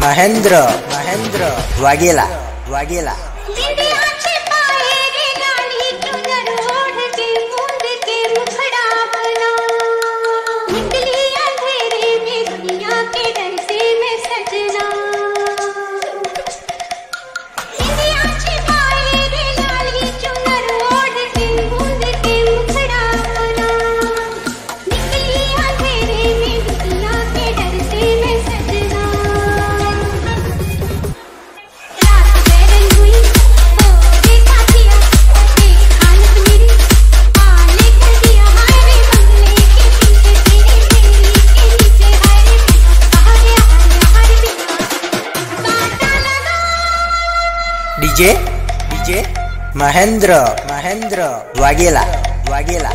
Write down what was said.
Mahendra, Mahendra, Wagela, Wagela. DJ DJ Mahendra Mahendra Wagela Wagela